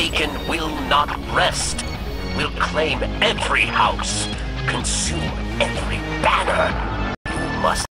taken will not rest. Will claim every house, consume every banner. You must